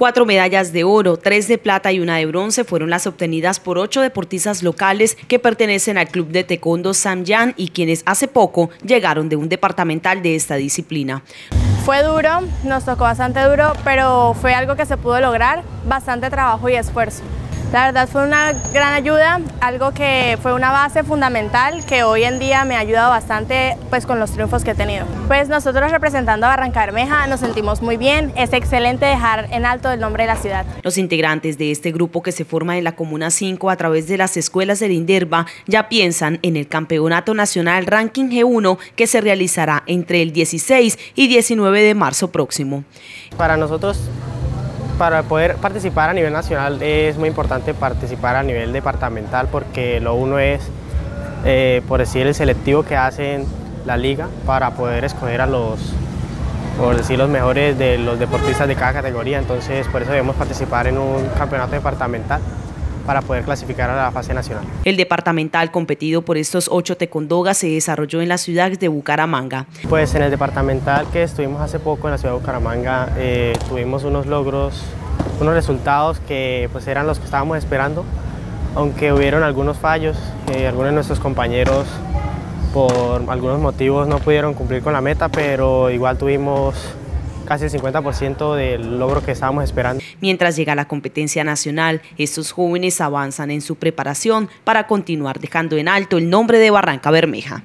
Cuatro medallas de oro, tres de plata y una de bronce fueron las obtenidas por ocho deportistas locales que pertenecen al club de taekwondo Jan y quienes hace poco llegaron de un departamental de esta disciplina. Fue duro, nos tocó bastante duro, pero fue algo que se pudo lograr, bastante trabajo y esfuerzo. La verdad fue una gran ayuda, algo que fue una base fundamental que hoy en día me ha ayudado bastante pues, con los triunfos que he tenido. Pues nosotros representando a Barranca Bermeja nos sentimos muy bien, es excelente dejar en alto el nombre de la ciudad. Los integrantes de este grupo que se forma en la Comuna 5 a través de las escuelas del INDERBA ya piensan en el Campeonato Nacional Ranking G1 que se realizará entre el 16 y 19 de marzo próximo. Para nosotros para poder participar a nivel nacional es muy importante participar a nivel departamental porque lo uno es, eh, por decir, el selectivo que hacen la liga para poder escoger a los, por decir, los mejores de los deportistas de cada categoría. Entonces, por eso debemos participar en un campeonato departamental para poder clasificar a la fase nacional. El departamental competido por estos ocho tecondogas se desarrolló en la ciudad de Bucaramanga. Pues en el departamental que estuvimos hace poco en la ciudad de Bucaramanga eh, tuvimos unos logros, unos resultados que pues eran los que estábamos esperando, aunque hubieron algunos fallos, eh, algunos de nuestros compañeros por algunos motivos no pudieron cumplir con la meta, pero igual tuvimos casi el 50% del logro que estábamos esperando. Mientras llega la competencia nacional, estos jóvenes avanzan en su preparación para continuar dejando en alto el nombre de Barranca Bermeja.